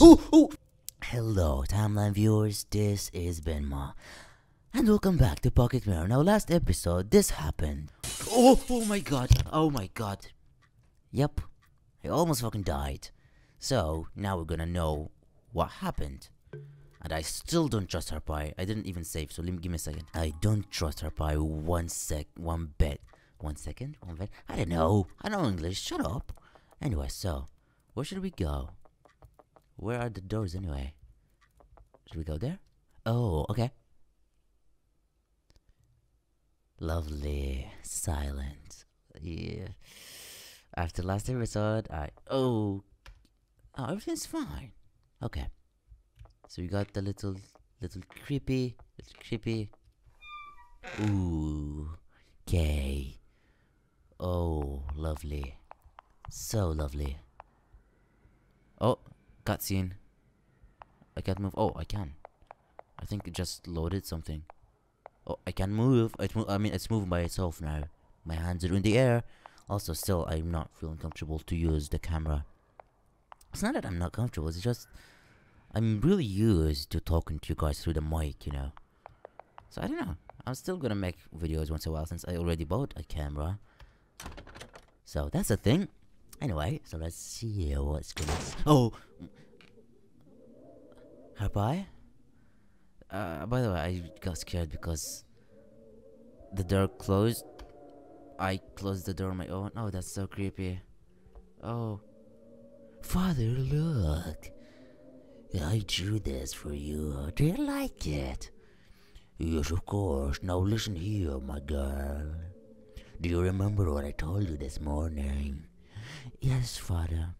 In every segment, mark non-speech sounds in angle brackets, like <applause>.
Oh, oh. Hello, timeline viewers. This is Ben BennMa, and welcome back to Pocket Mirror. Now, last episode, this happened. Oh, oh my god. Oh my god. Yep, I almost fucking died. So now we're gonna know what happened. And I still don't trust her pie. I didn't even save, so let me give me a second. I don't trust her pie one sec, one bit. One second, one bit. I don't know. I know English. Shut up. Anyway, so where should we go? Where are the doors anyway? Should we go there? Oh, okay. Lovely silence. Yeah. After last episode, I oh, oh everything's fine. Okay. So we got the little, little creepy, little creepy. Ooh, okay. Oh, lovely. So lovely. Cutscene. I can't move. Oh, I can. I think it just loaded something. Oh, I can move. It's mo I mean, it's moving by itself now. My hands are in the air. Also, still, I'm not feeling comfortable to use the camera. It's not that I'm not comfortable. It's just I'm really used to talking to you guys through the mic, you know. So I don't know. I'm still gonna make videos once in a while since I already bought a camera. So that's a thing. Anyway, so let's see what's gonna. Oh, Harpai. Uh, by the way, I got scared because the door closed. I closed the door on my own. Oh, that's so creepy. Oh, Father, look. I drew this for you. Do you like it? Yes, of course. Now listen here, my girl. Do you remember what I told you this morning? Yes, father.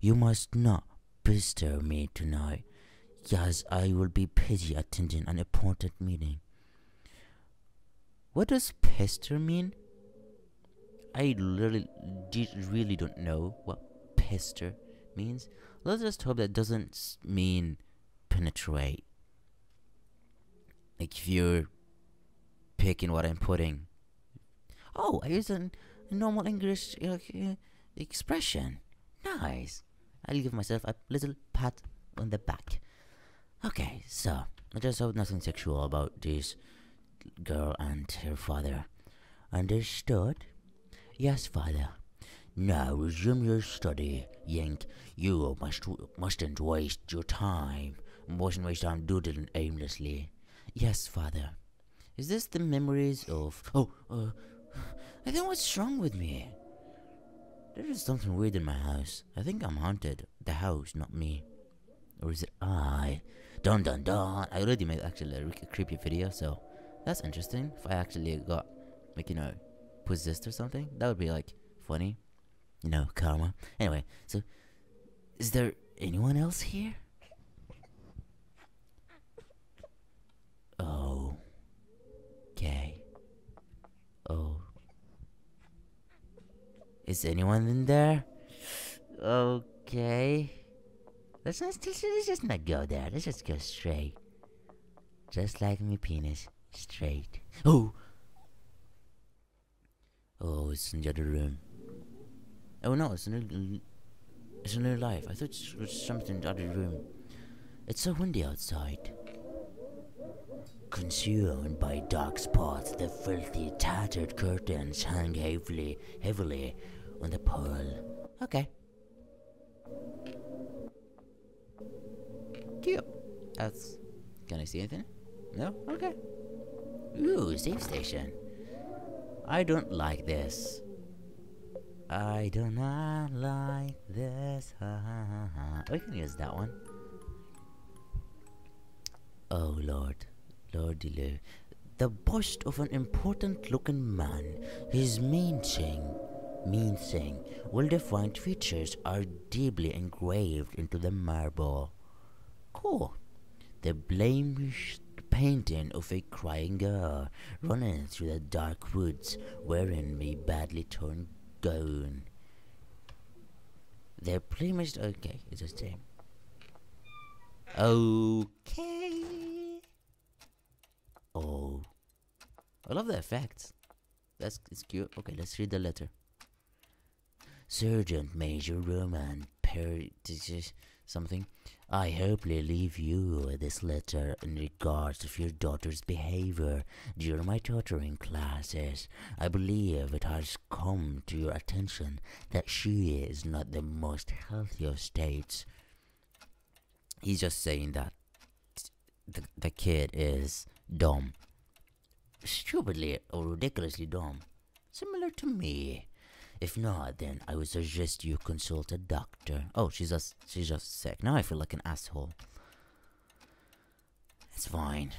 You must not pester me tonight. Yes, I will be busy attending an important meeting. What does pester mean? I really, really don't know what pester means. Let's just hope that doesn't mean penetrate. Like if you're picking what I'm putting. Oh, I use a, normal English uh, expression. Nice. I'll give myself a little pat on the back. Okay, so I just hope nothing sexual about this girl and her father. Understood? Yes, father. Now resume your study, Yank. You must mustn't waste your time. Mustn't waste time doodling aimlessly. Yes, father. Is this the memories of? Oh, uh, <sighs> I think what's wrong with me? There is something weird in my house. I think I'm haunted. The house, not me. Or is it I? Dun dun dun. I already made actually a creepy video, so that's interesting. If I actually got, like, you know, possessed or something, that would be like funny. You know, karma. Anyway, so is there anyone else here? Oh. Okay. Oh. Is anyone in there? Okay. Let's not, let's, just not go there. Let's just go straight. Just like my penis. Straight. Oh! Oh, it's in the other room. Oh no, it's a new, it's a new life. I thought it was something in the other room. It's so windy outside. Consumed by dark spots, the filthy, tattered curtains hang heavily, heavily on the pearl. Okay. Cute. That's. Can I see anything? No? Okay. Ooh, safe station. I don't like this. I do not like this. we can use that one. Oh Lord, Lord. The bust of an important looking man, his main thing, mean thing, well defined features are deeply engraved into the marble. Cool. The blemished painting of a crying girl running through the dark woods wearing a badly torn gown. Pretty much okay. It's the same. Okay. Oh, I love the effects. That's it's cute. Okay, let's read the letter. Sergeant Major Roman Per something. I hurriedly leave you this letter in regards of your daughter's behavior during my tutoring classes. I believe it has come to your attention that she is not the most healthy of states. He's just saying that the, the kid is dumb. Stupidly or ridiculously dumb. Similar to me. If not, then I would suggest you consult a doctor. Oh, she's just she's just sick. Now I feel like an asshole. It's fine.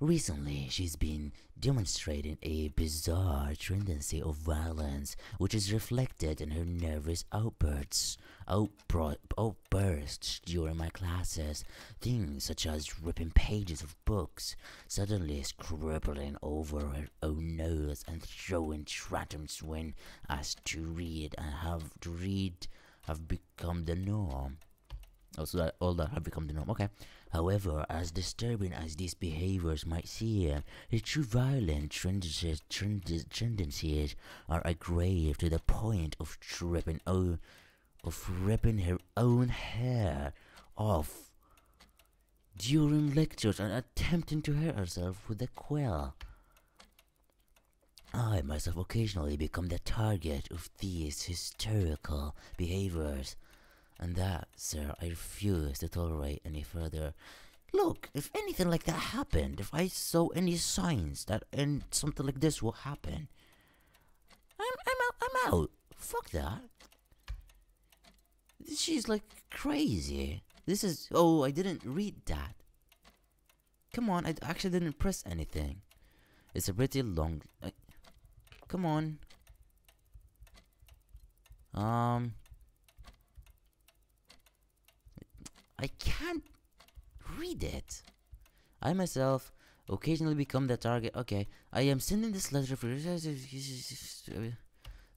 Recently, she's been demonstrating a bizarre tendency of violence, which is reflected in her nervous outbursts, outbro- outbursts during my classes. Things such as ripping pages of books, suddenly scribbling over her own nose, and throwing tantrums when asked to read and have to read have become the norm. Oh, that all that have become the norm. Okay. However, as disturbing as these behaviors might seem, the true violent tendencies, are aggravated to the point of ripping, of ripping her own hair off during lectures and attempting to hurt herself with a quill. I myself occasionally become the target of these hysterical behaviors. And that, sir, I refuse to tolerate any further. Look, if anything like that happened, if I saw any signs that and something like this will happen, I'm I'm out. I'm out. Fuck that. She's like crazy. This is. Oh, I didn't read that. Come on, I actually didn't press anything. It's a pretty long. Come on. Um. I can't read it. I myself occasionally become the target. Okay, I am sending this letter for.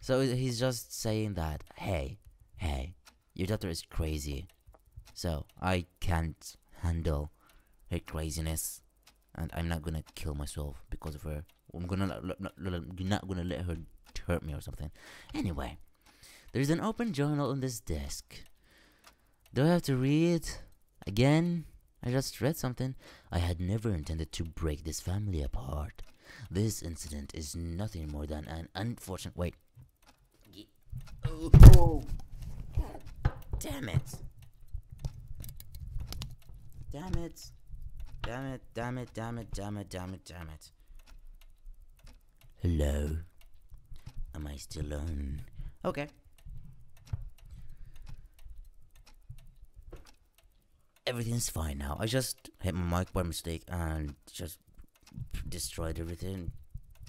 So he's just saying that, hey, hey, your daughter is crazy. So I can't handle her craziness, and I'm not gonna kill myself because of her. I'm gonna not, not, not gonna let her hurt me or something. Anyway, there's an open journal on this desk. Do I have to read again? I just read something. I had never intended to break this family apart. This incident is nothing more than an unfortunate. Wait. Oh, oh. Damn it. Damn it. Damn it, damn it, damn it, damn it, damn it, damn it. Hello? Am I still on? Okay. Everything's fine now. I just hit my mic by mistake and just destroyed everything.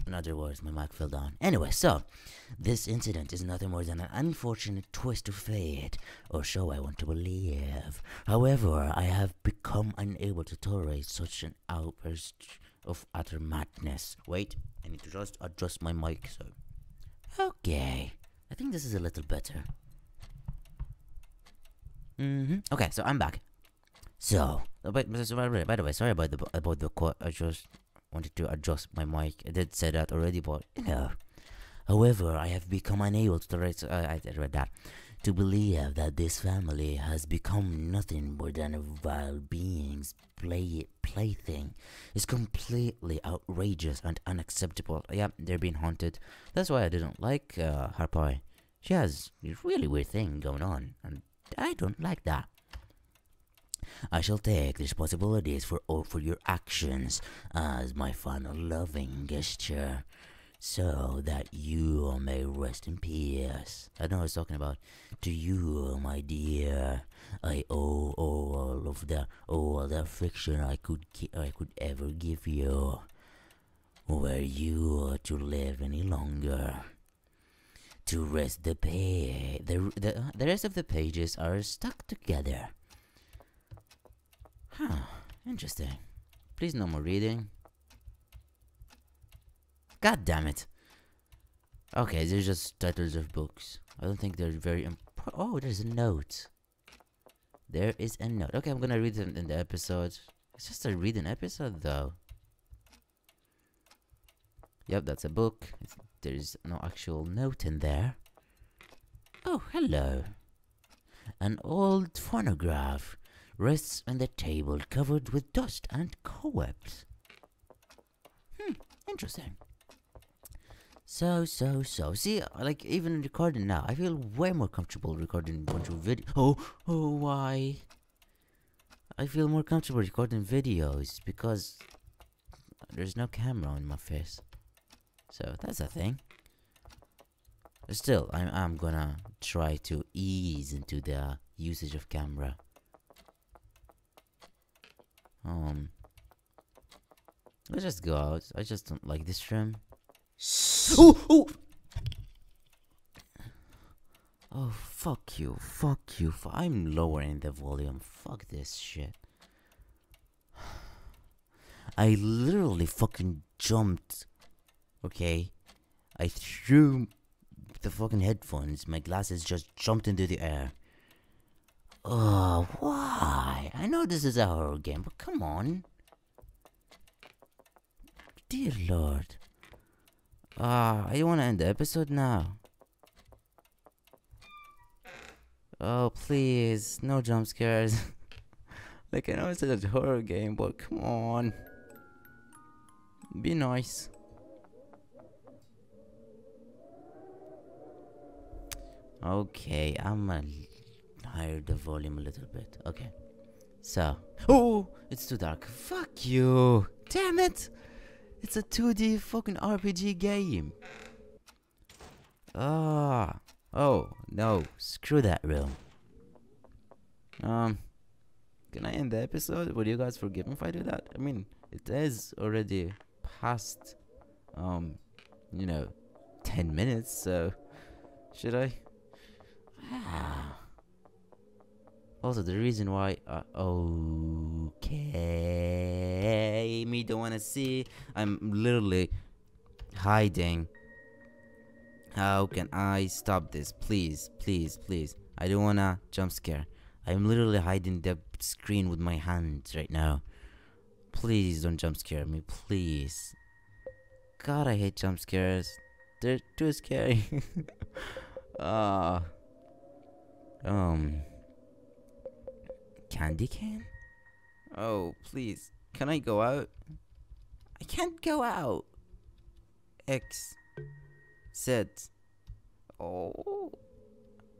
In other words, my mic fell down. Anyway, so this incident is nothing more than an unfortunate twist of fate, or so I want to believe. However, I have become unable to tolerate such an outburst of utter madness. Wait, I need to just adjust my mic. So, okay, I think this is a little better. Mm-hmm. Okay, so I'm back. So, uh, by, by the way, sorry about the about the quote. I just wanted to adjust my mic. I did say that already, but know. However, I have become unable to tolerate. Uh, I read that to believe that this family has become nothing more than a vile being's play plaything is completely outrageous and unacceptable. Yeah, they're being haunted. That's why I didn't like uh. She has a really weird thing going on, and I don't like that. I shall take the responsibilities for all for your actions as my final loving gesture, so that you may rest in peace. I know I was talking about. To you, my dear, I owe all of the all the affection I could I could ever give you. Were you to live any longer? To rest the page, the, the the rest of the pages are stuck together. Huh, interesting. Please no more reading. God damn it. Okay, they're just titles of books. I don't think they're very important. Oh, there's a note. There is a note. Okay, I'm gonna read it in the episode. It's just a reading episode, though. Yep, that's a book. It's, there's no actual note in there. Oh, hello. An old phonograph rests on the table covered with dust and cobwebs. Hmm, interesting. So, so, so. See, like, even recording now, I feel way more comfortable recording a bunch of video. Oh, oh, why? I feel more comfortable recording videos because there's no camera on my face. So, that's a thing. Still, I'm, I'm gonna try to ease into the usage of camera. Um, let's just go out. I just don't like this room. Oh, oh! Oh, fuck you, fuck you. Fu I'm lowering the volume. Fuck this shit. I literally fucking jumped. Okay? I threw the fucking headphones. My glasses just jumped into the air. Oh, why? I know this is a horror game, but come on. Dear Lord. Ah, I want to end the episode now. Oh, please. No jump scares. <laughs> like, I know it's a horror game, but come on. Be nice. Okay, I'm gonna higher the volume a little bit. Okay. So. Oh! It's too dark. Fuck you! Damn it! It's a 2D fucking RPG game. Ah. Oh, no. Screw that room. Um. Can I end the episode? Would you guys forgive me if I do that? I mean, it is already past, um, you know, 10 minutes, so. Should I? Ah. Also, the reason why, uh, okay, me don't wanna see. I'm literally hiding. How can I stop this? Please, please, please. I don't wanna jump scare. I'm literally hiding the screen with my hands right now. Please don't jump scare me, please. God, I hate jump scares. They're too scary. <laughs> Ah. uh, um candy cane? Oh, please. Can I go out? I can't go out. X X. Z. Oh.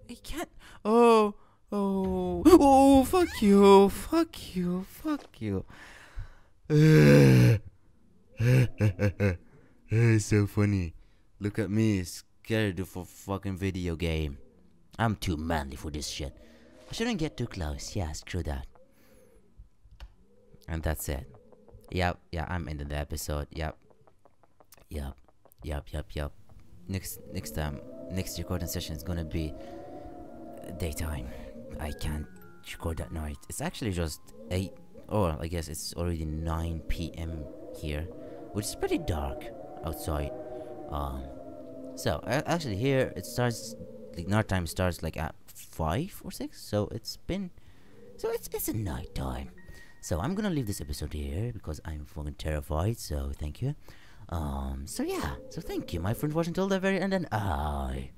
I can't. Oh. Oh. Oh, fuck you. Fuck you. Fuck you. it's <laughs> so funny. Look at me, scared of a fucking video game. I'm too manly for this shit. Shouldn't get too close. Yeah, screw that. And that's it. Yep, yeah, I'm ending the episode. Yep. Yep. Yep, yep, yep. Next next time next recording session is gonna be daytime. I can't record at night. It's actually just eight or I guess it's already nine PM here. Which is pretty dark outside. Um so actually here it starts like night time starts like at five or six. So it's been, so it's it's a night time. So I'm gonna leave this episode here because I'm fucking terrified. So thank you. Um. So yeah. So thank you, my friend, watching till the very end, and I,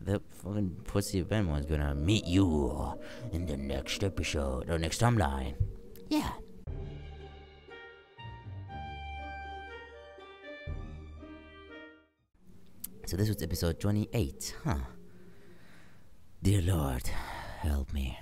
the fucking pussy Ben was gonna meet you in the next episode or next timeline. Yeah. So this was episode 28, huh? Dear Lord, help me.